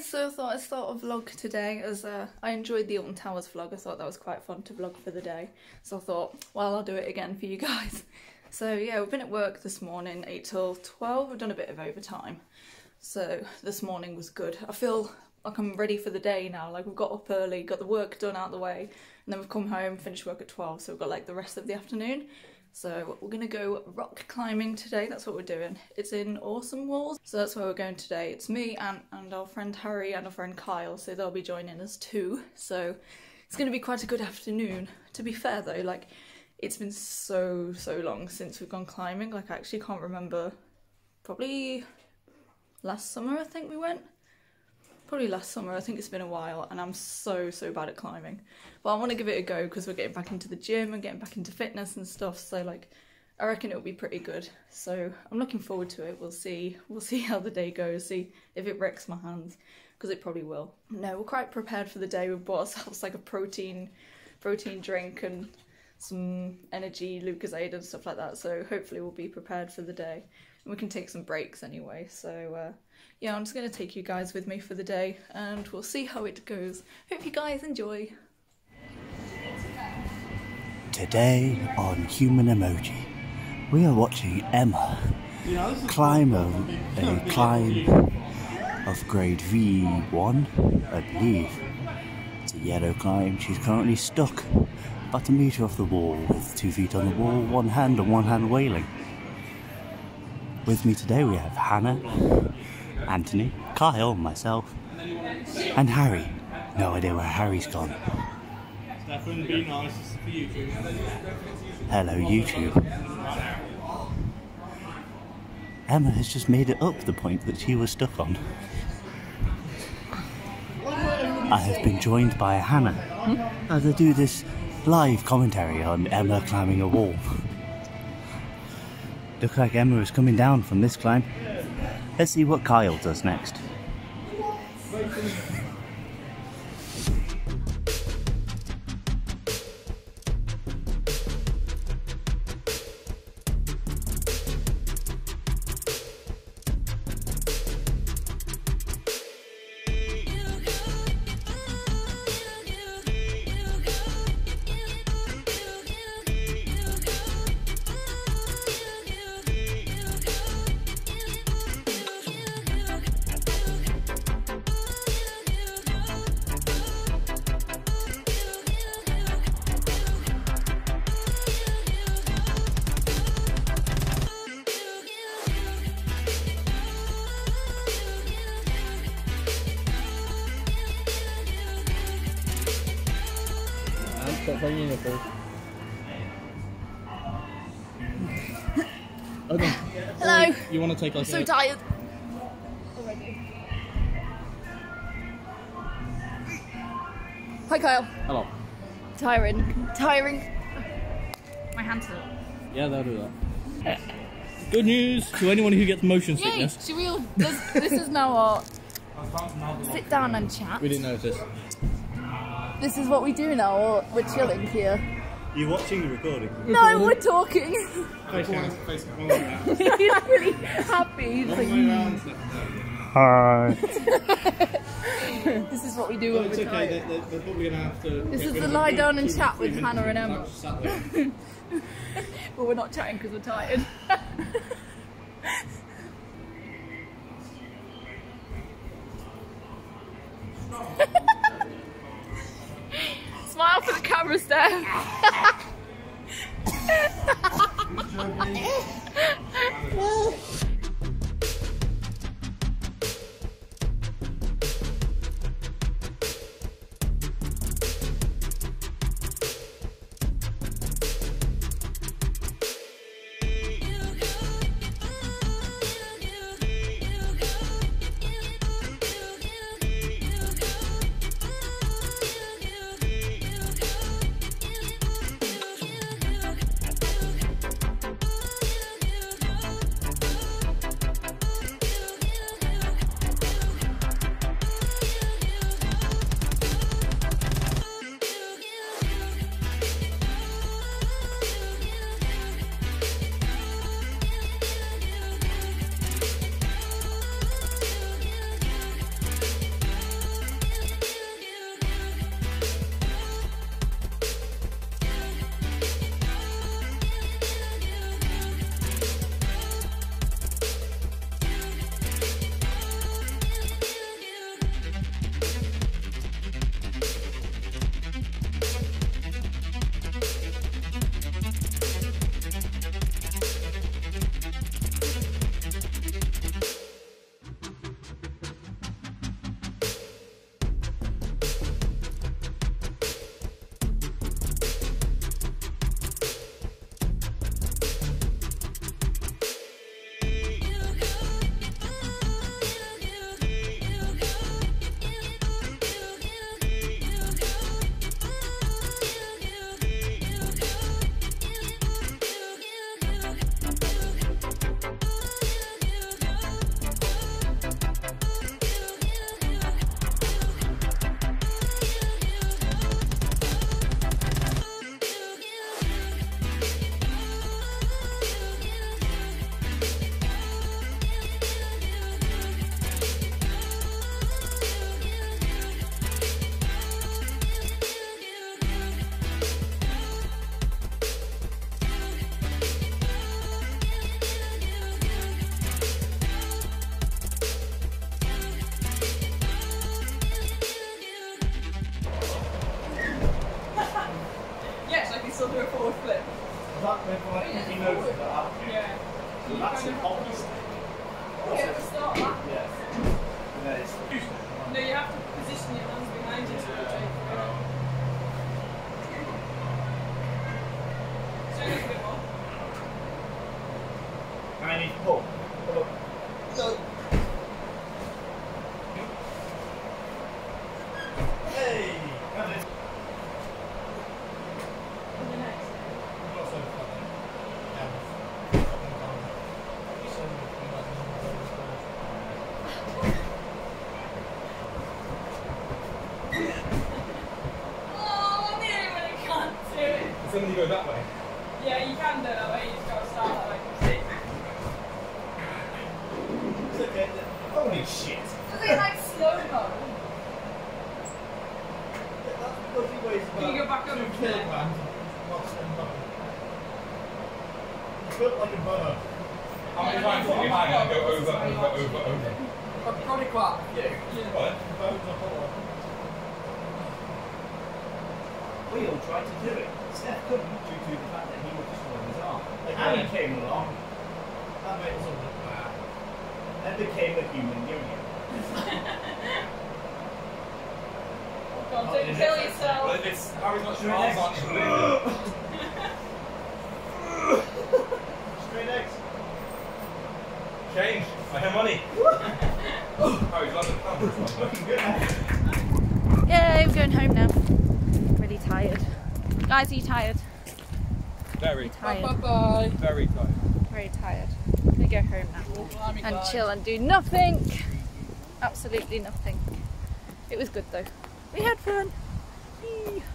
so I thought I'd start a vlog today as uh, I enjoyed the Alton Towers vlog. I thought that was quite fun to vlog for the day. So I thought, well, I'll do it again for you guys. So yeah, we've been at work this morning, 8 till 12. We've done a bit of overtime. So this morning was good. I feel like I'm ready for the day now. Like we've got up early, got the work done out the way, and then we've come home, finished work at 12. So we've got like the rest of the afternoon. So we're gonna go rock climbing today. That's what we're doing. It's in Awesome Walls, so that's where we're going today. It's me and, and our friend Harry and our friend Kyle, so they'll be joining us too. So it's gonna be quite a good afternoon. To be fair though, like it's been so so long since we've gone climbing. Like I actually can't remember. Probably last summer I think we went probably last summer. I think it's been a while, and I'm so so bad at climbing. But I want to give it a go because we're getting back into the gym and getting back into fitness and stuff. So like, I reckon it'll be pretty good. So I'm looking forward to it. We'll see. We'll see how the day goes. See if it wrecks my hands because it probably will. No, we're quite prepared for the day. We've bought ourselves like a protein protein drink and some energy Lucozade and stuff like that. So hopefully we'll be prepared for the day. We can take some breaks anyway. So. Uh, yeah, I'm just going to take you guys with me for the day and we'll see how it goes. Hope you guys enjoy. Today on Human Emoji, we are watching Emma climb a, a climb of grade V1, I believe. It's a yellow climb. She's currently stuck about a metre off the wall with two feet on the wall, one hand and one hand wailing. With me today we have Hannah, Anthony, Kyle, myself, and Harry. No idea where Harry's gone. Stefan, be nice for YouTube. Hello, YouTube. Emma has just made it up the point that she was stuck on. I have been joined by Hannah hmm? as I do this live commentary on Emma climbing a wall. Looks like Emma is coming down from this climb. Let's see what Kyle does next. Stop bringing your phone. Oh no. Hello. You want to take like So a... tired. Already. Hi Kyle. Hello. Tiring. Tiring. My hands hurt. Yeah, they'll do that. Good news to anyone who gets motion Yay! sickness. Should we all, this, this is now our sit down and chat. We didn't notice. This is what we do now. We're chilling here. You're watching the recording? No, we're talking. Face down, face down. He's really happy. He's like, "Mm." Hi. this is what we do when It's we're okay, tired. they, they, they're probably going to have to... This is rid the lie down and chat with Hannah and Emma. just sat there. But we're not chatting because we're tired. stuff. Steph. do a forward flip. That meant like he knows that. Yeah. So that's an obvious. Yeah, to start that. Yeah. And then it's No, you have to position your hands behind you to rotate. Show us a bit more. I need to pull. Pull up. So, Hey! Got it. the next. Oh, I'm the only one who can't do it. Somebody go that way. Yeah, you can do it that way. You just gotta start that way. It's okay. Holy shit! Does it like slow mo? That bloody weighs Can you go back about over two to there? kilograms. Lots of butter. Built like a butter. How many times can you hang and go over, over, over, over? Probably quite. Yeah. What? Bones are hollow. We all tried to do it. Steph couldn't due to the fact that he was destroying his arm. Like Annie came along. That made us all look bad. Then became a human union. God, don't kill yourself. Well, if it's Harry's not sure arms aren't sure. Straight eggs. Change. I have money. Harry's on the. Looking good. Yay, we're going home now. Really tired. Guys, are you tired? Very, Tired. Bye. very tired. Very tired. I'm gonna go home now and chill and do nothing. Absolutely nothing. It was good though. We had fun.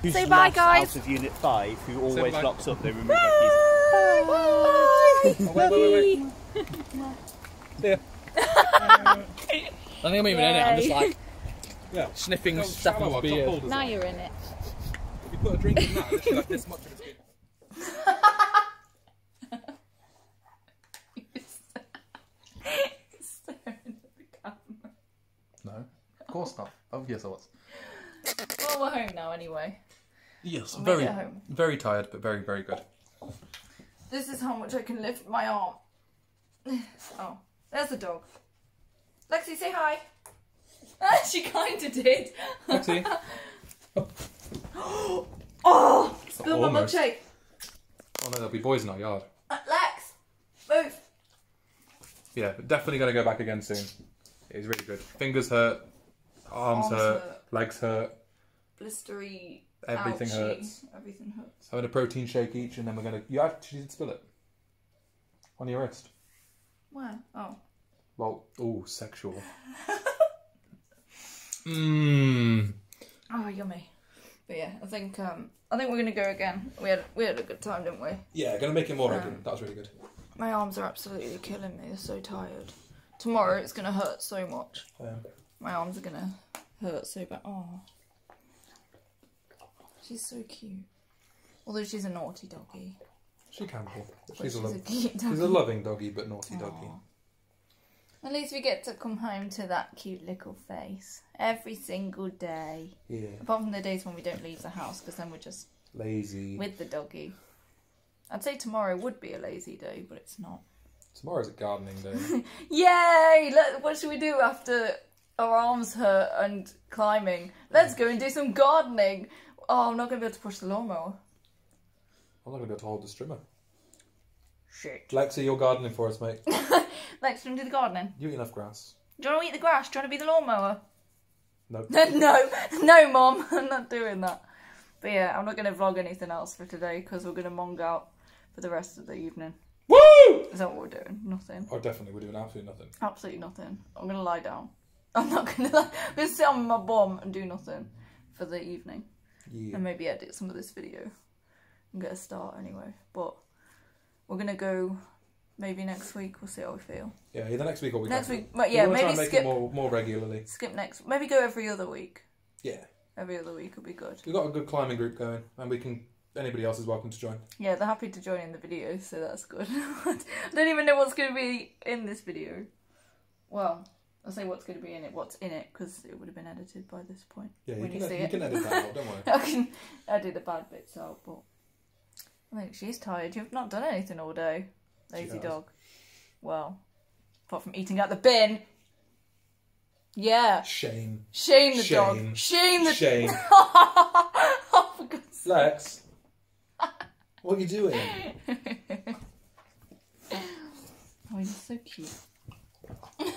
Who's Say bye, guys. Out of Unit 5, who always bye. locks up, they remove their keys. Bye. Oh, wait, wait, wait, wait. See ya. I think I'm even in it. I'm just Yay. like Yeah. sniffing Go Stefan's shower, beard. cup holders Now on. you're in it. If you put a drink in that, literally like this much of it's good. Staring at the camera. No, of course not. Oh yes, I was. Well, we're home now anyway. Yes, We'll very, home. very tired, but very, very good. This is how much I can lift my arm. Oh, there's the dog. Lexi, say hi. she kind of did. Lexi. Oh, spill my Almost. milkshake. Oh no, there'll be boys in our yard. Uh, Lex, move. Yeah, but definitely gonna go back again soon. It's really good. Fingers hurt, arms, Arms hurt, hurt. legs hurt. Blistery. Everything ouchie. hurts. Everything hurts. Having a protein shake each, and then we're gonna. You actually did spill it on your wrist. Where? Oh. Well, oh, sexual. Mmm. Oh, yummy. But yeah, I think um, I think we're gonna go again. We had we had a good time, didn't we? Yeah, gonna make it more Um, regular. That was really good. My arms are absolutely killing me. They're so tired. Tomorrow it's gonna hurt so much. Um, My arms are gonna hurt so bad. Oh, she's so cute. Although she's a naughty doggy. she can be. But She's, a, lo- cute she's a loving doggy, but naughty doggy. Aw. At least we get to come home to that cute little face every single day. Yeah, Apart from the days when we don't leave the house, because then we're just lazy. with the doggy. I'd say tomorrow would be a lazy day, but it's not. Tomorrow's a gardening day. Yay! Let, what should we do after our arms hurt and climbing? Let's go and do some gardening. Oh, I'm not going to be able to push the lawnmower. I'm not gonna be able to hold the strimmer. Shit. Lexi, you're gardening for us, mate. Lex, do to do the gardening? You eat enough grass. Do you want to eat the grass? Do you want to be the lawnmower? No. no, no, Mom, I'm not doing that. But yeah, I'm not going to vlog anything else for today because we're going to mong out for the rest of the evening. Woo! Is that what we're doing? Nothing. Oh, definitely, we're doing absolutely nothing. Absolutely nothing. I'm going to lie down. I'm not going to lie. I'm going to sit on my bum and do nothing for the evening. Yeah. And maybe edit some of this video and get a start anyway. But we're going to go maybe next week. We'll see how we feel. Yeah, either next week or week Next week, but yeah, maybe and make skip it more, more regularly. skip next. Maybe go every other week. Yeah. Every other week would be good. We've got a good climbing group going, and we can. Anybody else is welcome to join. Yeah, they're happy to join in the video, so that's good. I don't even know what's going to be in this video. Well, I'll say what's going to be in it, what's in it, because it would have been edited by this point. Yeah, you can, you see you it. can edit that out, don't worry. I can edit the bad bits out, but I think she's tired. You've not done anything all day. Lazy dog. Well, apart from eating out the bin. Yeah. Shame. Shame the Shame. dog. Shame the Shame. oh, for God's sake. Lex, what are you doing? Oh, he's so cute.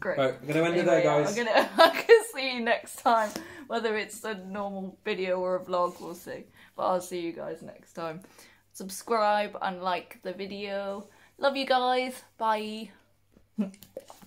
Great. Right, we're gonna end it Anyway, there, yeah, guys. I'm gonna, I'm gonna see you next time. Whether it's a normal video or a vlog, we'll see. But I'll see you guys next time. Subscribe and like the video. Love you guys. Bye.